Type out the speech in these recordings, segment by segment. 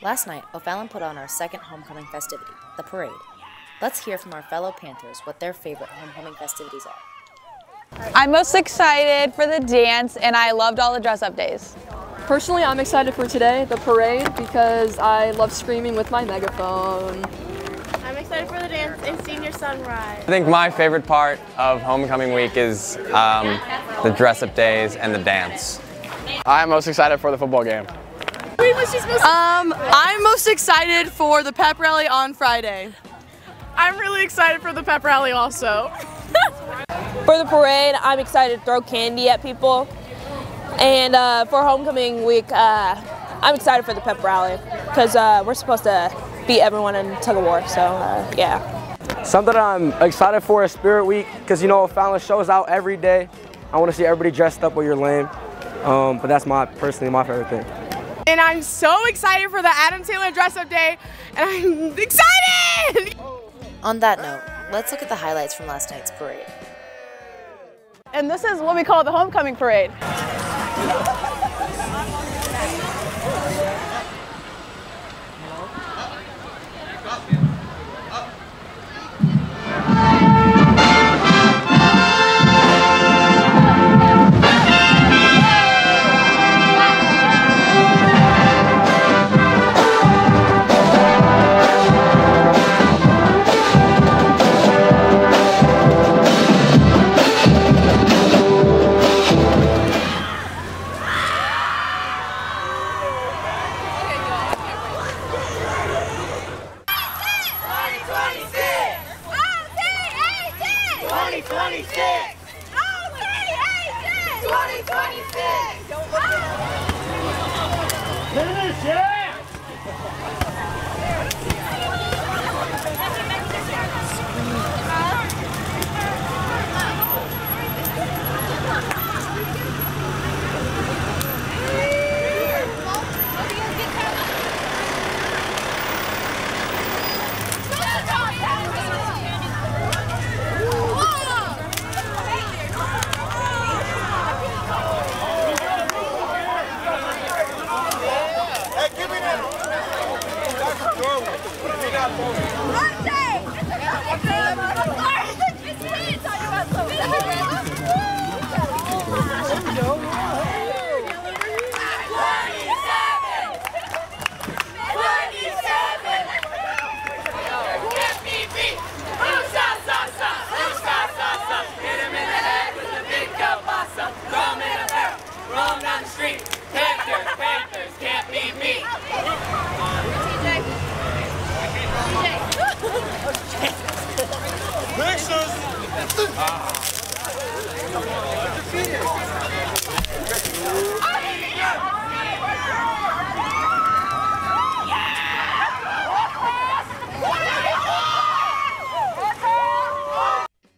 Last night, O'Fallon put on our second homecoming festivity, the parade. Let's hear from our fellow Panthers what their favorite homecoming festivities are. I'm most excited for the dance, and I loved all the dress up days. Personally, I'm excited for today, the parade, because I love screaming with my megaphone. I'm excited for the dance and senior sunrise. I think my favorite part of homecoming week is um, the dress up days and the dance. I'm most excited for the football game. Um, I'm most excited for the pep rally on Friday. I'm really excited for the pep rally also. For the parade, I'm excited to throw candy at people. And uh, for homecoming week, uh, I'm excited for the pep rally because uh, we're supposed to beat everyone in tug of war. So uh, yeah. Something I'm excited for is Spirit Week because you know Fallon shows out every day. I want to see everybody dressed up or you're lame. Um, but that's my personally my favorite thing. And I'm so excited for the Adam Taylor dress up day and I'm excited! On that note, let's look at the highlights from last night's parade. And this is what we call the homecoming parade. 26.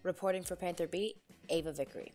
Reporting for Panther Beat, Ava Vickery.